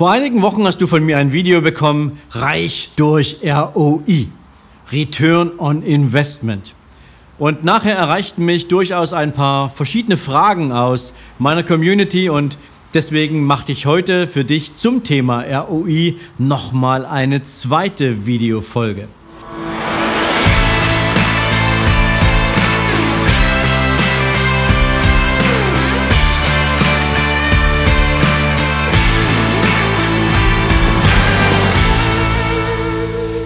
Vor einigen Wochen hast du von mir ein Video bekommen, Reich durch ROI, Return on Investment. Und nachher erreichten mich durchaus ein paar verschiedene Fragen aus meiner Community und deswegen machte ich heute für dich zum Thema ROI nochmal eine zweite Videofolge.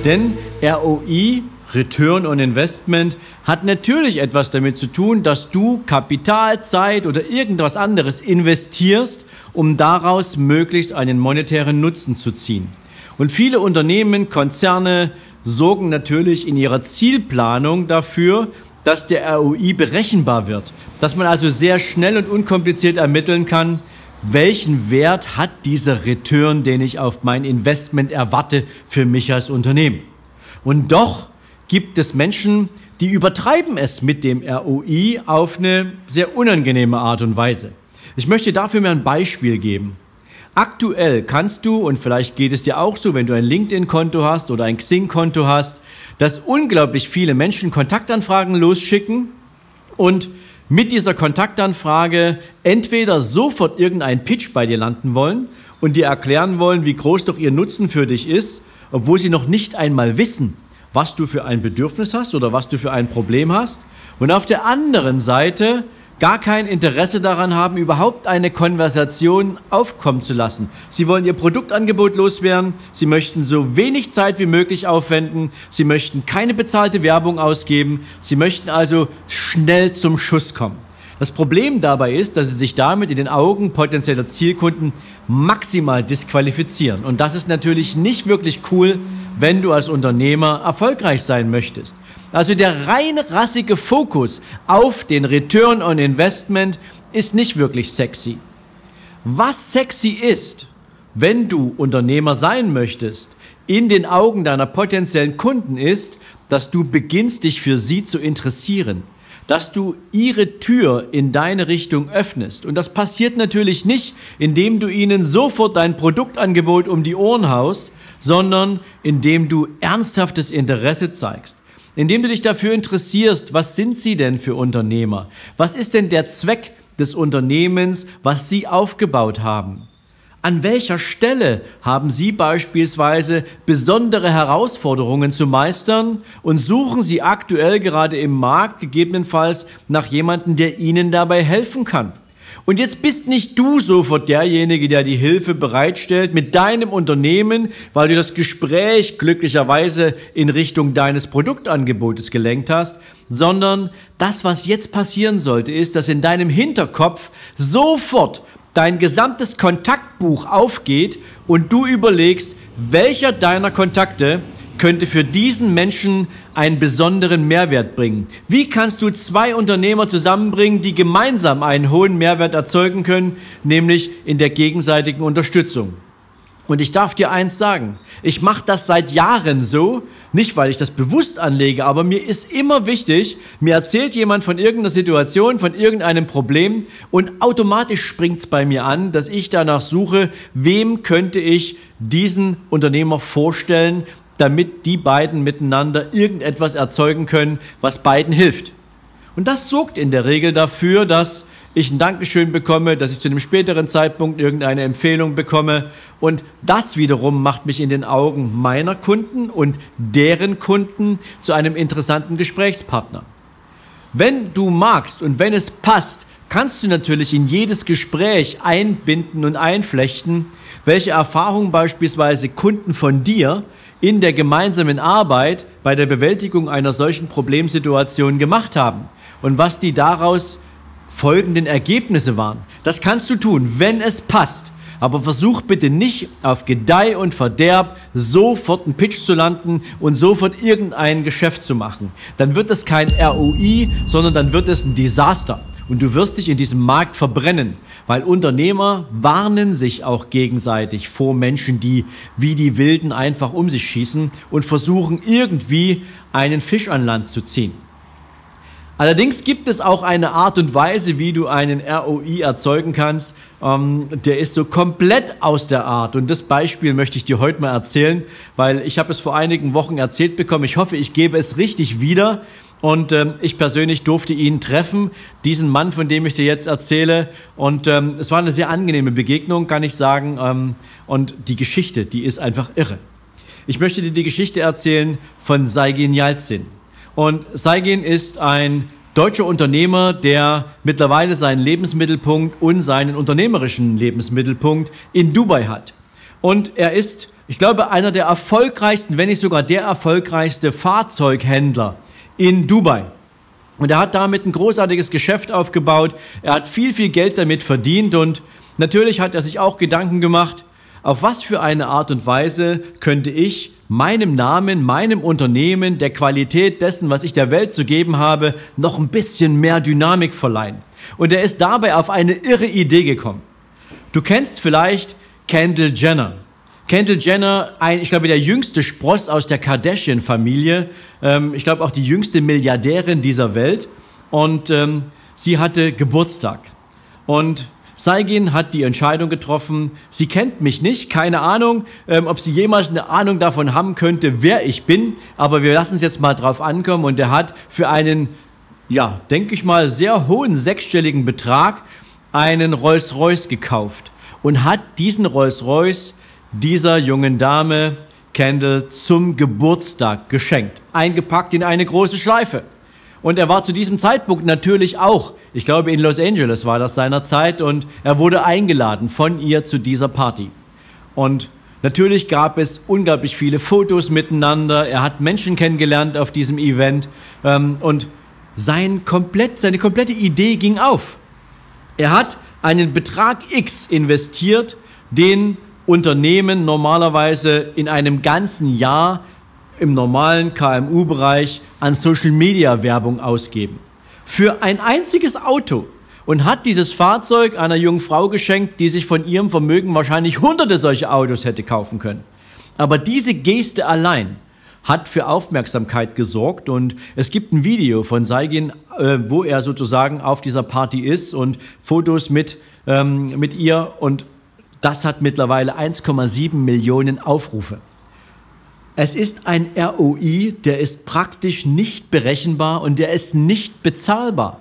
Denn ROI, Return on Investment, hat natürlich etwas damit zu tun, dass du Kapital, Zeit oder irgendwas anderes investierst, um daraus möglichst einen monetären Nutzen zu ziehen. Und viele Unternehmen, Konzerne sorgen natürlich in ihrer Zielplanung dafür, dass der ROI berechenbar wird, dass man also sehr schnell und unkompliziert ermitteln kann, welchen Wert hat dieser Return, den ich auf mein Investment erwarte, für mich als Unternehmen. Und doch gibt es Menschen, die übertreiben es mit dem ROI auf eine sehr unangenehme Art und Weise. Ich möchte dafür mir ein Beispiel geben. Aktuell kannst du, und vielleicht geht es dir auch so, wenn du ein LinkedIn-Konto hast oder ein Xing-Konto hast, dass unglaublich viele Menschen Kontaktanfragen losschicken und mit dieser Kontaktanfrage entweder sofort irgendeinen Pitch bei dir landen wollen und dir erklären wollen, wie groß doch ihr Nutzen für dich ist, obwohl sie noch nicht einmal wissen, was du für ein Bedürfnis hast oder was du für ein Problem hast. Und auf der anderen Seite gar kein Interesse daran haben, überhaupt eine Konversation aufkommen zu lassen. Sie wollen ihr Produktangebot loswerden, sie möchten so wenig Zeit wie möglich aufwenden, sie möchten keine bezahlte Werbung ausgeben, sie möchten also schnell zum Schuss kommen. Das Problem dabei ist, dass sie sich damit in den Augen potenzieller Zielkunden maximal disqualifizieren. Und das ist natürlich nicht wirklich cool, wenn du als Unternehmer erfolgreich sein möchtest. Also der rein rassige Fokus auf den Return on Investment ist nicht wirklich sexy. Was sexy ist, wenn du Unternehmer sein möchtest, in den Augen deiner potenziellen Kunden ist, dass du beginnst, dich für sie zu interessieren, dass du ihre Tür in deine Richtung öffnest. Und das passiert natürlich nicht, indem du ihnen sofort dein Produktangebot um die Ohren haust, sondern indem du ernsthaftes Interesse zeigst indem du dich dafür interessierst, was sind sie denn für Unternehmer? Was ist denn der Zweck des Unternehmens, was sie aufgebaut haben? An welcher Stelle haben Sie beispielsweise besondere Herausforderungen zu meistern und suchen Sie aktuell gerade im Markt gegebenenfalls nach jemandem, der Ihnen dabei helfen kann? Und jetzt bist nicht du sofort derjenige, der die Hilfe bereitstellt mit deinem Unternehmen, weil du das Gespräch glücklicherweise in Richtung deines Produktangebotes gelenkt hast, sondern das, was jetzt passieren sollte, ist, dass in deinem Hinterkopf sofort dein gesamtes Kontaktbuch aufgeht und du überlegst, welcher deiner Kontakte könnte für diesen Menschen einen besonderen Mehrwert bringen? Wie kannst du zwei Unternehmer zusammenbringen, die gemeinsam einen hohen Mehrwert erzeugen können, nämlich in der gegenseitigen Unterstützung? Und ich darf dir eins sagen, ich mache das seit Jahren so, nicht weil ich das bewusst anlege, aber mir ist immer wichtig, mir erzählt jemand von irgendeiner Situation, von irgendeinem Problem und automatisch springt es bei mir an, dass ich danach suche, wem könnte ich diesen Unternehmer vorstellen, damit die beiden miteinander irgendetwas erzeugen können, was beiden hilft. Und das sorgt in der Regel dafür, dass ich ein Dankeschön bekomme, dass ich zu einem späteren Zeitpunkt irgendeine Empfehlung bekomme. Und das wiederum macht mich in den Augen meiner Kunden und deren Kunden zu einem interessanten Gesprächspartner. Wenn du magst und wenn es passt, kannst du natürlich in jedes Gespräch einbinden und einflechten, welche Erfahrungen beispielsweise Kunden von dir in der gemeinsamen Arbeit bei der Bewältigung einer solchen Problemsituation gemacht haben und was die daraus folgenden Ergebnisse waren. Das kannst du tun, wenn es passt. Aber versuch bitte nicht auf Gedeih und Verderb sofort einen Pitch zu landen und sofort irgendein Geschäft zu machen. Dann wird es kein ROI, sondern dann wird es ein Desaster und du wirst dich in diesem Markt verbrennen, weil Unternehmer warnen sich auch gegenseitig vor Menschen, die wie die Wilden einfach um sich schießen und versuchen irgendwie einen Fisch an Land zu ziehen. Allerdings gibt es auch eine Art und Weise, wie du einen ROI erzeugen kannst. Ähm, der ist so komplett aus der Art. Und das Beispiel möchte ich dir heute mal erzählen, weil ich habe es vor einigen Wochen erzählt bekommen. Ich hoffe, ich gebe es richtig wieder. Und ähm, ich persönlich durfte ihn treffen, diesen Mann, von dem ich dir jetzt erzähle. Und ähm, es war eine sehr angenehme Begegnung, kann ich sagen. Ähm, und die Geschichte, die ist einfach irre. Ich möchte dir die Geschichte erzählen von Saigin Yalzin. Und Saigin ist ein deutscher Unternehmer, der mittlerweile seinen Lebensmittelpunkt und seinen unternehmerischen Lebensmittelpunkt in Dubai hat. Und er ist, ich glaube, einer der erfolgreichsten, wenn nicht sogar der erfolgreichste Fahrzeughändler in Dubai. Und er hat damit ein großartiges Geschäft aufgebaut. Er hat viel, viel Geld damit verdient und natürlich hat er sich auch Gedanken gemacht, auf was für eine Art und Weise könnte ich meinem Namen, meinem Unternehmen, der Qualität dessen, was ich der Welt zu geben habe, noch ein bisschen mehr Dynamik verleihen. Und er ist dabei auf eine irre Idee gekommen. Du kennst vielleicht Kendall Jenner. Kendall Jenner, ein, ich glaube, der jüngste Spross aus der Kardashian-Familie. Ähm, ich glaube, auch die jüngste Milliardärin dieser Welt. Und ähm, sie hatte Geburtstag. Und Saigin hat die Entscheidung getroffen, sie kennt mich nicht, keine Ahnung, ähm, ob sie jemals eine Ahnung davon haben könnte, wer ich bin, aber wir lassen es jetzt mal drauf ankommen und er hat für einen, ja, denke ich mal, sehr hohen sechsstelligen Betrag einen Rolls-Royce gekauft und hat diesen Rolls-Royce dieser jungen Dame Kendall zum Geburtstag geschenkt, eingepackt in eine große Schleife. Und er war zu diesem Zeitpunkt natürlich auch, ich glaube in Los Angeles war das seiner Zeit, und er wurde eingeladen von ihr zu dieser Party. Und natürlich gab es unglaublich viele Fotos miteinander. Er hat Menschen kennengelernt auf diesem Event ähm, und sein komplett, seine komplette Idee ging auf. Er hat einen Betrag X investiert, den Unternehmen normalerweise in einem ganzen Jahr im normalen KMU-Bereich an Social-Media-Werbung ausgeben. Für ein einziges Auto und hat dieses Fahrzeug einer jungen Frau geschenkt, die sich von ihrem Vermögen wahrscheinlich hunderte solche Autos hätte kaufen können. Aber diese Geste allein hat für Aufmerksamkeit gesorgt und es gibt ein Video von Saigin, äh, wo er sozusagen auf dieser Party ist und Fotos mit, ähm, mit ihr und das hat mittlerweile 1,7 Millionen Aufrufe. Es ist ein ROI, der ist praktisch nicht berechenbar und der ist nicht bezahlbar.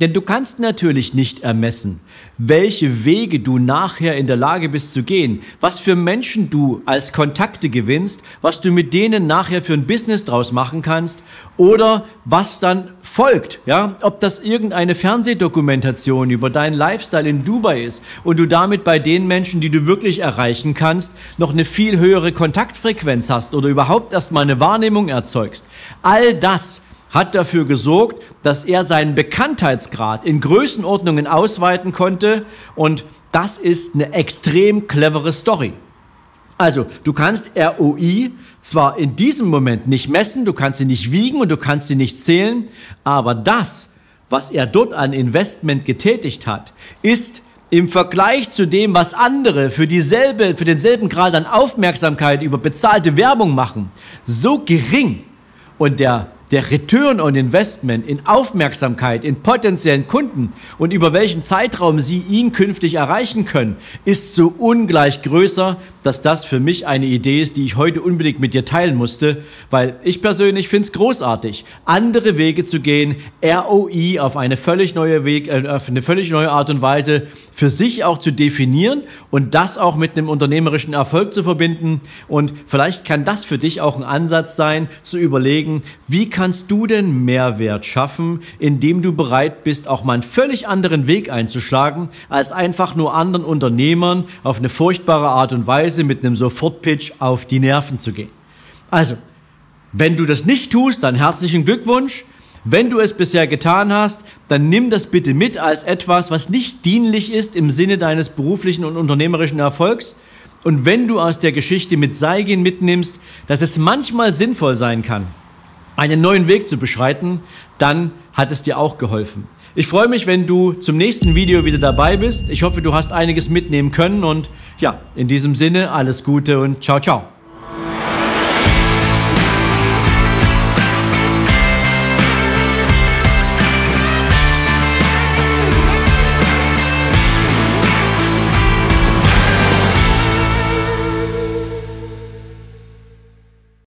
Denn du kannst natürlich nicht ermessen, welche Wege du nachher in der Lage bist zu gehen, was für Menschen du als Kontakte gewinnst, was du mit denen nachher für ein Business draus machen kannst oder was dann folgt, ja, ob das irgendeine Fernsehdokumentation über deinen Lifestyle in Dubai ist und du damit bei den Menschen, die du wirklich erreichen kannst, noch eine viel höhere Kontaktfrequenz hast oder überhaupt erstmal eine Wahrnehmung erzeugst. All das hat dafür gesorgt, dass er seinen Bekanntheitsgrad in Größenordnungen ausweiten konnte und das ist eine extrem clevere Story. Also, du kannst ROI zwar in diesem Moment nicht messen, du kannst sie nicht wiegen und du kannst sie nicht zählen, aber das, was er dort an Investment getätigt hat, ist im Vergleich zu dem, was andere für dieselbe, für denselben Grad an Aufmerksamkeit über bezahlte Werbung machen, so gering. Und der der Return on Investment in Aufmerksamkeit, in potenziellen Kunden und über welchen Zeitraum Sie ihn künftig erreichen können, ist so ungleich größer, dass das für mich eine Idee ist, die ich heute unbedingt mit dir teilen musste, weil ich persönlich finde es großartig, andere Wege zu gehen, ROI auf eine völlig neue Weg, äh, auf eine völlig neue Art und Weise für sich auch zu definieren und das auch mit einem unternehmerischen Erfolg zu verbinden. Und vielleicht kann das für dich auch ein Ansatz sein, zu überlegen, wie kannst du denn Mehrwert schaffen, indem du bereit bist, auch mal einen völlig anderen Weg einzuschlagen, als einfach nur anderen Unternehmern auf eine furchtbare Art und Weise mit einem Sofortpitch auf die Nerven zu gehen. Also, wenn du das nicht tust, dann herzlichen Glückwunsch. Wenn du es bisher getan hast, dann nimm das bitte mit als etwas, was nicht dienlich ist im Sinne deines beruflichen und unternehmerischen Erfolgs. Und wenn du aus der Geschichte mit Seigin mitnimmst, dass es manchmal sinnvoll sein kann, einen neuen Weg zu beschreiten, dann hat es dir auch geholfen. Ich freue mich, wenn du zum nächsten Video wieder dabei bist. Ich hoffe, du hast einiges mitnehmen können und ja, in diesem Sinne alles Gute und ciao, ciao.